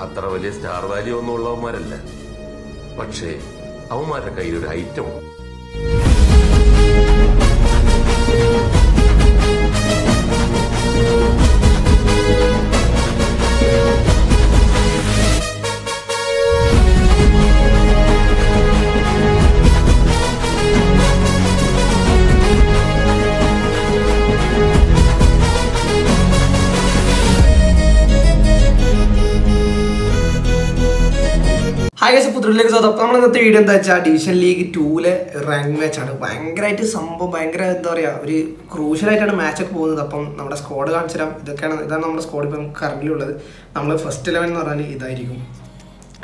അത്ര വലിയ star value ഒന്നും ഉള്ളവന്മാരല്ല. പക്ഷേ അവന്മാരുടെ കയ്യിൽ ഒരു ഐറ്റം ഗൈസ് പുത്രയിലേക്ക് സ്വാഗതം അപ്പോൾ നമ്മൾ ഇന്നത്തെ വീഡിയോ എന്താ വെച്ചാൽ ഡിവിഷൻ ലീഗ് ടൂലെ റാങ്ക് മാച്ചാണ് ഭയങ്കരമായിട്ട് സംഭവം ഭയങ്കര എന്താ പറയുക ഒരു ക്രൂഷ്യലായിട്ടാണ് മാച്ചൊക്കെ പോകുന്നത്. അപ്പം നമ്മുടെ സ്കോഡ് കാണിച്ചു ഇതൊക്കെയാണ് ഇതാണ് നമ്മുടെ സ്കോഡ് ഇപ്പം കറണ്ടിലുള്ളത് നമ്മൾ ഫസ്റ്റ് ഇലവൻ എന്ന് പറഞ്ഞാൽ ഇതായിരിക്കും.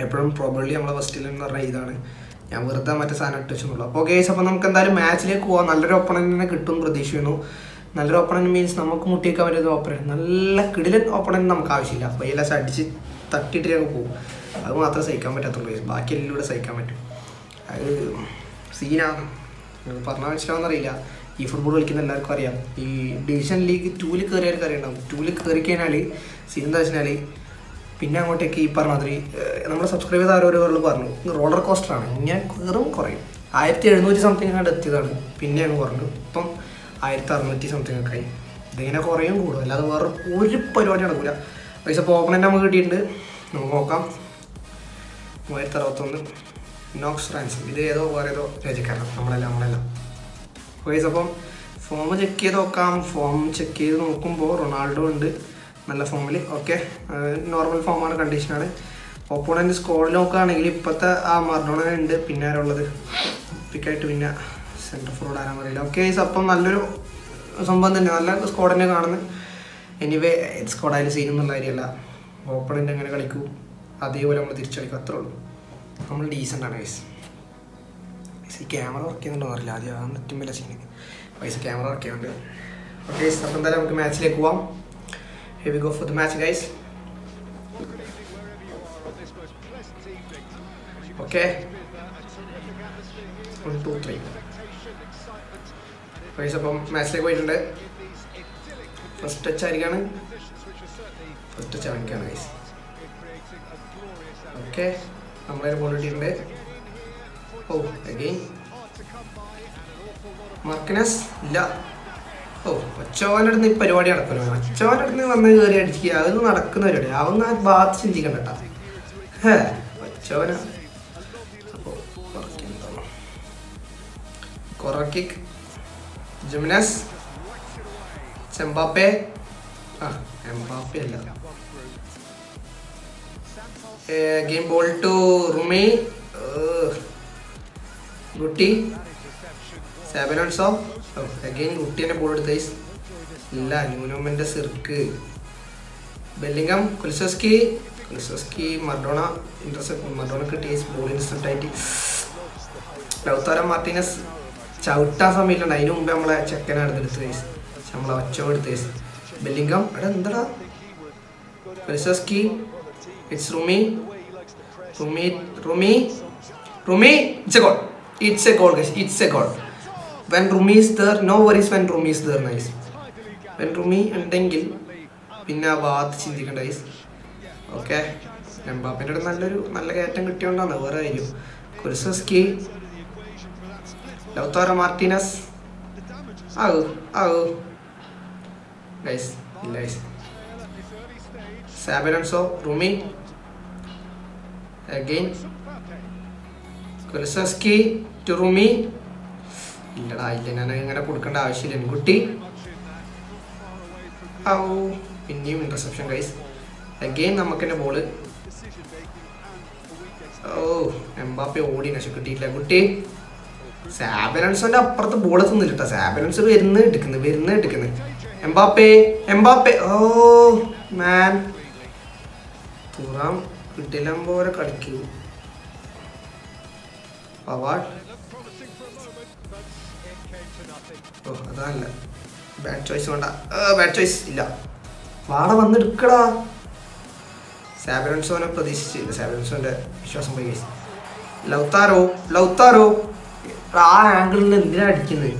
എപ്പോഴും പ്രോബബ്ലി നമ്മളെ ഫസ്റ്റ് ഇലവൻ എന്ന് പറഞ്ഞാൽ ഇതാണ്. ഞാൻ വെറുതെ മറ്റേ സാധനം ഇട്ട് വെച്ചെന്നുള്ളൂ അപ്പോൾ ഗേസ് അപ്പോൾ നമുക്ക് എന്തായാലും മാച്ചിലേക്ക് പോകാം നല്ലൊരു ഒപ്പണന്റിനെ കിട്ടും പ്രതീക്ഷിക്കുന്നു. നല്ലൊരു ഓപ്പണന്റ് മീൻസ് നമുക്ക് മുട്ടിയേക്കാൻ പറ്റുന്ന ഓപ്പണന്റ് നല്ല കിടിലൻ ഓപ്പണന്റ് നമുക്ക് ആവശ്യമില്ല. അപ്പോൾ എല്ലാം അടിച്ച് തട്ടിയിട്ട് ഞങ്ങൾ പോകും. അത് മാത്രമേ സഹിക്കാൻ പറ്റാത്തുള്ളൂ. ബാക്കി എല്ലാം കൂടെ സഹിക്കാൻ പറ്റും. അത് സീനാണ് പറഞ്ഞാൽ മനസ്സിലാവുന്നറിയില്ല. ഈ ഫുട്ബോൾ കളിക്കുന്ന എല്ലാവർക്കും അറിയാം. ഈ ഡിവിഷൻ ലീഗ് ടൂവിൽ കയറിയവർക്ക് അറിയണ്ടാവും ടൂവിൽ കയറി കഴിഞ്ഞാൽ സീൻ എന്താ വെച്ചാൽ പിന്നെ അങ്ങോട്ടേക്ക് ഈ പറഞ്ഞ മാതിരി നമ്മൾ സബ്സ്ക്രൈബ് ചെയ്ത ആരോ ഒരു പറഞ്ഞു റോളർ കോസ്റ്ററാണ് ഇങ്ങനെ കയറും കുറയും. ആയിരത്തി എഴുന്നൂറ്റി സംതിങ് അങ്ങോട്ട് എത്തിയതാണ്. പിന്നെ അങ്ങ് കുറഞ്ഞു. ഇപ്പം ആയിരത്തി അറുന്നൂറ്റി സംതിങ് ഒക്കെ ആയി. ഇതിങ്ങനെ കുറയും കൂടും. അല്ലാതെ വേറെ ഒരു പരിപാടി നടക്കില്ല പൈസ ഓപ്പണന്റ് നമുക്ക് കിട്ടിയിട്ടുണ്ട്. നമുക്ക് നോക്കാം. മൂവായിരത്തി അറുപത്തൊന്ന് നോക്സ് റാൻസ് ഇത് ഏതോ വേറെ ഏതോ രചിക്കാനാണ് നമ്മളല്ല നമ്മളല്ല. വൈസ് അപ്പം ഫോം ചെക്ക് ചെയ്ത് നോക്കാം. ഫോം ചെക്ക് ചെയ്ത് നോക്കുമ്പോൾ റൊണാൾഡോ ഉണ്ട്. നല്ല ഫോമിൽ ഓക്കെ നോർമൽ ഫോമാണ് കണ്ടീഷനാണ് ഒപ്പോണന്റ് സ്കോഡ് നോക്കുകയാണെങ്കിൽ ഇപ്പോഴത്തെ ആ മർഡോണ ഉണ്ട്. പിന്നെ ആരുള്ളത് പിക്കായിട്ട് പിന്നെ സെന്റർ ഫോർവേഡ് ആരാൻ പറയില്ല ഓക്കെ അപ്പം നല്ലൊരു സംഭവം തന്നെ. നല്ല സ്കോഡ് തന്നെ കാണുന്നത് എനിവേ സ്കോഡായാലും സീൻ എന്നുള്ള കാര്യമല്ല. ഓപ്പണന്റ് എങ്ങനെ കളിക്കൂ? അതേപോലെ നമ്മൾ തിരിച്ചടിക്കും. അത്രേ ഉള്ളൂ. നമ്മൾ ഡീസന്റ് ആണ് ഗൈസ് ഈ ക്യാമറ വർക്ക് ചെയ്യുന്നുണ്ടോ അറിയില്ല. ആദ്യം അതാണ് ഏറ്റവും വലിയ സീന് പൈസ ക്യാമറ വർക്ക് ചെയ്യുന്നുണ്ട്. ഓക്കെ ഗൈസ് അപ്പോൾ എന്തായാലും നമുക്ക് മാച്ചിലേക്ക് പോവാം. Heavy go for the match guys okay one two three guys അപ്പം മാച്ചിലേക്ക് പോയിട്ടുണ്ട്. ഫസ്റ്റ് ടച്ച് ആയിരിക്കാണ്. ഫസ്റ്റ് ടച്ച് അവനിക്കാണ് ഗൈസ് ഓക്കെ നമ്മളെ ബോൾ കിട്ടിയിട്ടുണ്ട് ഓ അഗെയിൻ മർക്കനസ് ഇല്ല. ഓ ഒച്ചോന്റെ അടുത്ത് ഈ പരിപാടി നടക്കുന്നു ഒച്ചോന്റെ അടുത്ത് വന്ന് കയറി അടിക്കുക. അതൊന്നും നടക്കുന്ന പരിപാടി. അവന്ന് ആ ഭാഗത്ത് ചിന്തിക്കണ്ട കേട്ടോ. ഹേ ഒച്ചോന അപ്പോൾ കൊറക്കിക് ജുമിനസ് ചെമ്പാപ്പെ. ആ എംബാപ്പെ അല്ല. Game ball to Rumi Guti seven ഓൺസോ again തന്നെ ബോൾ എടുത്ത ഇല്ല ന്യൂനോമന്റെ സിർക്ക് Bellingham Kulusevski Kulusevski Maradona intercept Maradona കിട്ടിയ ബോൾ ഇൻസ്റ്റന്റ് ആയിട്ട്. ലൗത്താര മാർട്ടിനസ് ചവിട്ടാൻ സമയത്തുണ്ട് അതിന് മുമ്പേ നമ്മളെ ചെക്കനാണ് എടുത്ത് കേസ് നമ്മളെ ഒച്ച എടുത്ത് കേസ് ബെല്ലിംഗം അവിടെ എന്താടാ? Kulusevski it's Rumi Rumi Rumi Rumi it's a goal it's a goal guys it's a goal when Rumi is there no worries when Rumi is there nice when Rumi ഉണ്ടെങ്കിൽ പിന്നെ ആ ഭാഗത്ത് ചിന്തിക്കേണ്ട guys okay എംബാപ്പിന്റെ അടുത്ത് നല്ലൊരു നല്ല കയറ്റം കിട്ടിയോണ്ടാണ്. വേറെ കാര്യം. Kulusevski Lautaro Martinez. ആകൂ ആകൂ ഗൈസ് ഇല്ല ഗൈസ് സാബലൻസോ Rumi. Again. Kulusevski to Rumi ഇല്ലടാ ഇല്ല ഞാൻ ഇങ്ങനെ കൊടുക്കേണ്ട ആവശ്യമില്ല. കുട്ടി ഔ പിന്നെയും ഇന്റർസെപ്ഷൻ ഗൈസ് അഗെയിൻ നമുക്ക് തന്നെ ബോൾ ഓ എംബാപ്പെ ഓടി നശ കിട്ടിയില്ല കുട്ടി. സാബലൻസിന്റെ അപ്പുറത്ത് ബോൾ എത്തുന്നില്ല സാബലൻസ് വരുന്ന എടുക്കുന്നു വരുന്ന എടുക്കുന്നു. Mbappe Mbappe oh man Thuram കിട്ടില്ല പോലെ കളിക്കൂ ഓ അതല്ല. ബാഡ് ചോയ്സ് വേണ്ട. ബാഡ് ചോയ്സ് ഇല്ല. വാട വന്നെടുക്കടാ. സാബലൻസോനെ പ്രതീക്ഷിച്ചില്ല സാബലൻസോന്റെ വിശ്വാസം പോയി കഴിച്ചു ലൗത്താരോ ലൗത്താരോ. ആ ആംഗിളിൽ എന്തിനാണ് അടിക്കുന്നത്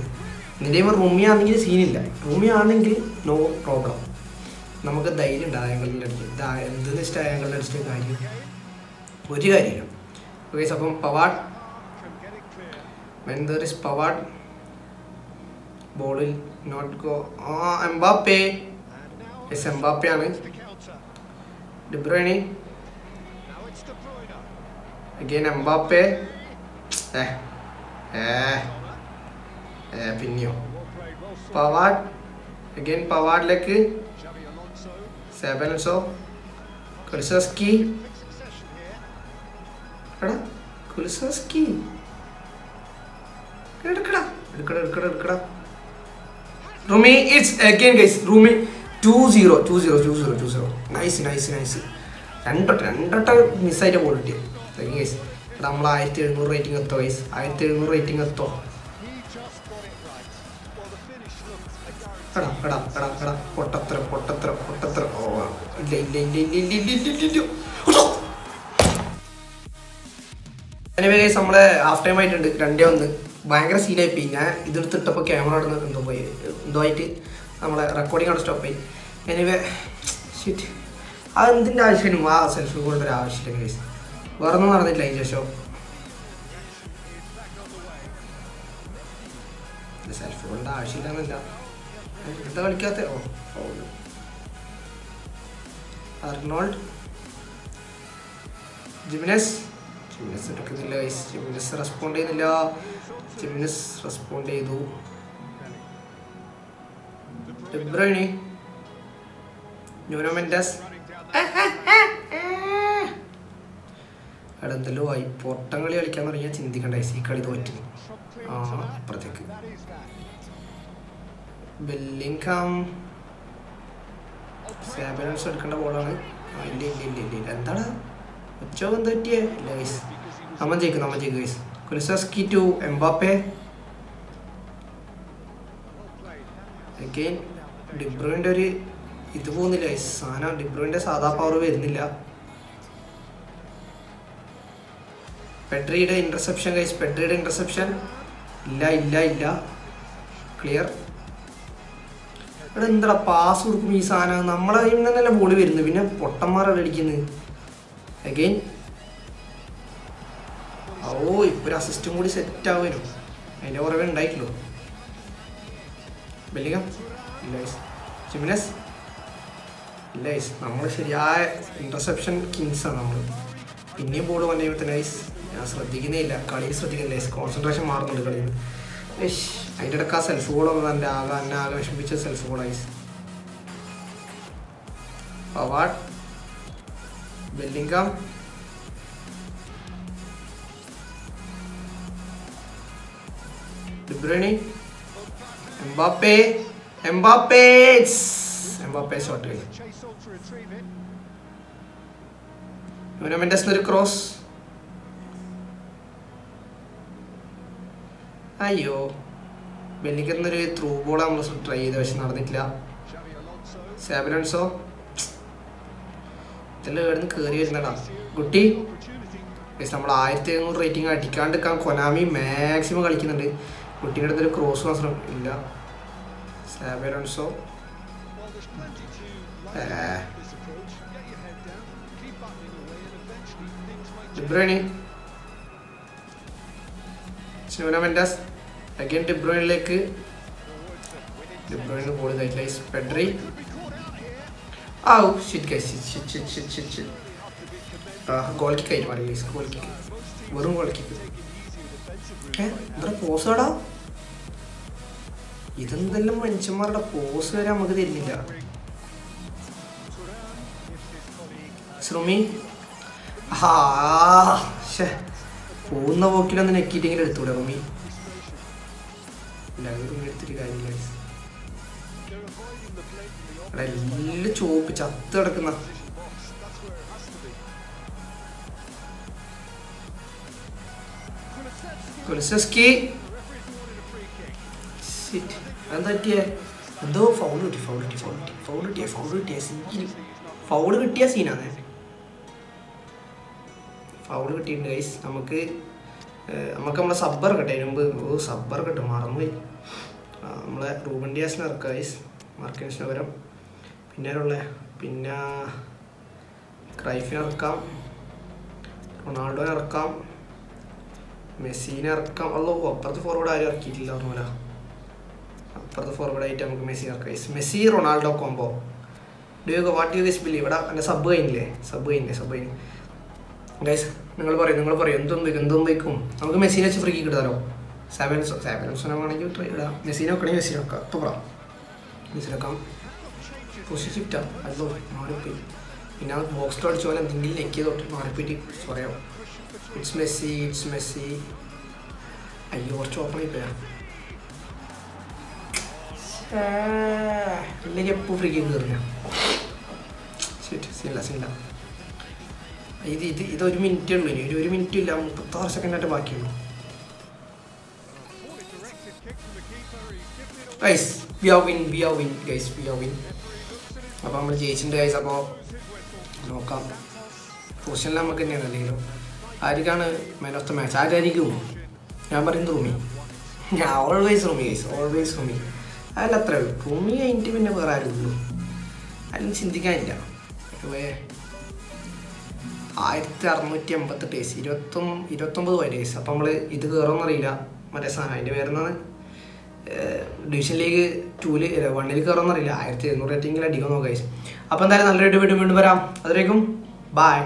നിന്റെ റൂമിയാണെങ്കിൽ സീനില്ല റൂമിയാണെങ്കിൽ നോ പ്രോബ്ലം നമുക്ക് ധൈര്യം ഉണ്ടാകും അയാളുടെ അടുത്ത് എന്തെന്ന് വെച്ചിട്ട് അയാളുടെ അടുത്ത് കാര്യം ഒരു കാര്യമില്ല ഓക്കെ അപ്പം Pavard when there is Pavard ബോളിൽ നോട്ട് ഗോ ആ എംബാപ്പേ എസ് എംബാപ്പേ ആണ് ഡിബ്രോയിനി അഗെയിൻ എംബാപ്പേ ഏ ഏ പിന്നെയോ പവാഡ് അഗെയിൻ പവാഡിലേക്ക് സെവൻസോ കുൽസസ്കി എടാ കുൽസസ്കി എടുക്കടാ എടുക്കടാ എടുക്കടാ എടുക്കടാ. റൂമി it's again guys Rumi two zero two zero two zero two zero nice nice nice രണ്ടോട്ട് രണ്ടോട്ട മിസ്സായിട്ട് ബോൾ കിട്ടിയ. ഗൈസ് എടാ നമ്മൾ ആയിരത്തി എഴുന്നൂറ് റേറ്റിംഗ് എത്തോ ഗൈസ് ആയിരത്തി എഴുന്നൂറ് റേറ്റിംഗ് എത്തോ? എടാ എടാ എടാ എടാ പൊട്ടത്ര പൊട്ടത്ര എനിവേ ഗൈസ് നമ്മളെ ഹാഫ് ടൈം ആയിട്ടുണ്ട്. രണ്ടേ ഒന്ന് ഭയങ്കര സീനായി പോയി ഞാൻ ഇതെടുത്തിട്ടപ്പോൾ ക്യാമറ അവിടെ എന്തോ പോയി. എന്തോ ആയിട്ട് നമ്മളെ റെക്കോർഡിംഗ് അവിടെ സ്റ്റോപ്പ് ആയി. എനിവേ ഷിറ്റ് അത് എന്തിന്റെ ആവശ്യമിനും ആ സെൽഫി കൊണ്ടൊരു ആവശ്യമില്ല ഗൈസ് വേറെ ഒന്നും നടന്നില്ല അതിന് ശേഷം സെൽഫി കൊണ്ട് ആവശ്യമില്ലെന്നല്ല എന്താ കളിക്കാത്ത? ഓ. അർണോൾഡ്. ജിമിനസ്. ജിമിനസ് എടുക്കുന്നില്ല ഗൈസ് ജിമിനസ് റെസ്പോണ്ട് ചെയ്യുന്നില്ല. ജിമിനസ് റെസ്പോണ്ട് ചെയ്തു. ഡിബ്രൈനി ന്യൂനോമെൻഡസ് അവിടെ ആയി പൊട്ടം കളി കളിക്കാൻ തുടങ്ങിയാൽ ചിന്തിക്കണ്ട. ഈ കളി തോറ്റി. ആ അപ്പുറത്തേക്ക്. ബെല്ലിംഗ്ഹാം സാബലൻസ് എടുക്കേണ്ട ബോളാണ് ഇല്ല ഇല്ല ഇല്ല ഇല്ല എന്താണ്? ഉച്ചവും തെറ്റിയേ ഇല്ല ഗൈസ് നമ്മ ജയിക്കും നമ്മ ജയിക്കും guys Kulusevski to Mbappe. Again ഡിബ്രോയിന്റെ ഒരു ഇത് പോകുന്നില്ല ഗൈസ് സാധനം ഡിബ്രോയിന്റെ സാധാ പവർ വരുന്നില്ല. പെട്രിയുടെ ഇന്റർസെപ്ഷൻ ഗൈസ് പെട്രിയുടെ ഇന്റർസെപ്ഷൻ ഇല്ല ഇല്ല ഇല്ല. ക്ലിയർ ഇവിടെ എന്താ പാസ് കൊടുക്കും ഈ സാധനം? നമ്മളെ കയ്യിൽ നിന്ന് തന്നെ ബോളി വരുന്നു. പിന്നെ പൊട്ടന്മാരാണ് അടിക്കുന്നത് അഗൈൻ ഓ ഇപ്പൊ അസിസ്റ്റും കൂടി സെറ്റ് ആവുമായിരുന്നു അതിന്റെ കുറവേ ഉണ്ടായിട്ടുള്ളൂ. ബെല്ലികം. ഇല്ല ഗൈസ് ജിമിനസ്. ഗൈസ് നമ്മൾ ശരിയായ ഇന്റർസെപ്ഷൻ കിങ്സ് ആണ് നമ്മൾ പിന്നെയും ബോൾ വന്നു ഞാൻ ശ്രദ്ധിക്കുന്നേ ഇല്ല. കളിയിൽ ശ്രദ്ധിക്കുന്നില്ല. കോൺസെൻട്രേഷൻ മാറുന്നുണ്ട് കളിയിൽ. അതിന്റെ ഇടയ്ക്ക് ആ സെൽഫ് ഗോൾ വന്നത് എന്റെ ആകെ എന്നെ ആകെ വിഷമിപ്പിച്ച self guys Pavard Bellingham De Bruyne Mbappe Mbappe Mbappe shot ന്യൂനമെൻഡസിന് ഒരു ക്രോസ് അയ്യോ. ബെല്ലിക്കുന്നൊരു ത്രൂ ബോൾ നമ്മൾ ട്രൈ ചെയ്ത്? പക്ഷെ നടന്നിട്ടില്ല. സാബിലൻസോ ഇതെല്ലാം എവിടുന്ന് കയറി വരുന്നടാ കുട്ടി നമ്മൾ ആയിരത്തി എഴുന്നൂറ് റേറ്റിംഗ് അടിക്കാണ്ട് കൊനാമി മാക്സിമം കളിക്കുന്നുണ്ട്. കുട്ടിയുടെ അടുത്തൊരു ക്രോസ് മാത്രം ഇല്ല. സാബിലൻസോ ഡിബ്രോയിനി ശിവന അഗൈൻ ഡിബ്രോയിനിലേക്ക് ഡിബ്രോയിന് ബോൾ ഇതായിട്ടില്ല പെഡ്രി ആ shit shit shit shit shit shit ആ ഗോൾ കിക്ക് ആയിട്ട് മാറി ഗൈസ് ഗോൾ കിക്ക് വെറും ഗോൾ കിക്ക് ഏ എന്താ പോസ് ആടാ? ഇതെന്തെല്ലാം മനുഷ്യന്മാരുടെ പോസ് വരെ നമുക്ക് തരുന്നില്ല. ശ്രുമി. പോകുന്ന പോക്കിലൊന്ന് നെക്കിയിട്ടെങ്കിലും എടുത്തൂടെ റൂമി എടുത്തിട്ട് ചോപ്പ് ചത്ത് കിടക്കുന്ന. എന്തോ ഫൗൾ കിട്ടി ഫൗൾ കിട്ടി ഫൗൾ കിട്ടി ഫൗൾ കിട്ടിയ ഫൗൾ കിട്ടിയ കിട്ടിയ സീനാണ് ഫൗൾ കിട്ടിയിട്ടുണ്ട് ഗൈസ് നമുക്ക് നമുക്ക് നമ്മളെ സബ്ബർ കട്ടെ മുമ്പ് ഓ സബ്ബർ കിട്ടും മറന്നുപോയി. നമ്മളെ റൂബൻ ഡിയാസിന് ഇറക്കുക ഗൈസ് മാർക്കിൻസിന് പകരം പിന്നെ ഉള്ളത് പിന്നെ ക്രൈഫിനെ ഇറക്കാം. റൊണാൾഡോനെ ഇറക്കാം. മെസ്സിനെ ഇറക്കാം. അല്ലോ അപ്പുറത്ത് ഫോർവേഡ് ആരും ഇറക്കിയിട്ടില്ല ഓർമ്മല അപ്പുറത്ത് ഫോർവേഡ് ആയിട്ട് നമുക്ക് മെസ്സി ഇറക്കാം Yes, Messi Ronaldo combo do what you this believe ഇവിടെ എന്റെ സബ് കഴിഞ്ഞില്ലേ? സബ് കഴിഞ്ഞില്ലേ സബ് കഴിഞ്ഞു. ഗൈസ് നിങ്ങൾ പറയും നിങ്ങൾ പറയും എന്തും എന്തും വയ്ക്കും. നമുക്ക് മെസ്സിനെ വെച്ച് ഫ്രീ കിട്ടാലോ സെവൻസോ സെവൻസോ വേണമെങ്കിൽ ട്രൈ ഇടാം. മെസ്സിനെ വെക്കണമെങ്കിൽ മെസ്സിനെ വെക്കാം. ഇപ്പോൾ പറയാം മെസ്സീൻ വെക്കാം. പൊസിഷൻ ഷിഫ്റ്റാ അതോ മാറിപ്പോയി. പിന്നെ ആ ബോക്സ് അടിച്ച പോലെ എന്തെങ്കിലും ലെക്ക് തൊട്ട് മാറിപ്പോയിട്ട് പറയാം ഇറ്റ്സ് മെസ്സി ഇറ്റ്സ് മെസ്സി അയ്യോ കുറച്ച് ഓപ്പൺ ആയി പോയാ. ഇല്ലെങ്കിൽ എപ്പോൾ ഫ്രീ കിക്ക് കയറില്ല ശരി സീനില്ല സീനില്ല ഇത് ഇത് ഇതൊരു മിനിറ്റ് ഉണ്ട് ഇനി. ഒരു മിനിറ്റും ഇല്ല. മുപ്പത്താറ് സെക്കൻഡ് ആയിട്ട് ബാക്കിയുള്ളൂ. Guys we are win we are win guys we are win അപ്പോൾ നമ്മൾ ജയിച്ചിട്ടുണ്ട് ഗൈസ് അപ്പോൾ നോക്കാം. പൊസിഷനിൽ നമുക്ക് തന്നെയാണ് അല്ലെങ്കിലും ആർക്കാണ് മാൻ ഓഫ് ദ മാച്ച് ആരായിരിക്കും? ഞാൻ പറയുന്നത് റൂമി. ഞാൻ always Rumi guys always Rumi. അതല്ല അത്രേ ഉള്ളൂ. റൂമി കഴിഞ്ഞിട്ട് പിന്നെ വേറെ ആരും ഉള്ളൂ അതിന് ചിന്തിക്കാനില്ല. ആയിരത്തി അറുന്നൂറ്റി എൺപത്തെട്ട് കേസ് ഇരുപത്തൊന്ന് ഇരുപത്തൊമ്പത് പോയിന്റ് കേസ് അപ്പം നമ്മൾ ഇത് കയറുമെന്നറിയില്ല മറ്റേ സാധനം അതിന്റെ പേരെന്നാണ് ഡിവിഷൻ ലീഗ് ടൂൽ വണ്ണിൽ കയറുമെന്നറിയില്ല ആയിരത്തി എഴുന്നൂറ് റേറ്റിംഗിൽ അടിക്കാൻ നോക്കാം അപ്പോൾ എന്തായാലും നല്ലൊരു വീണ്ടും വീണ്ടും വരാം. അതിലേക്കും ബായ്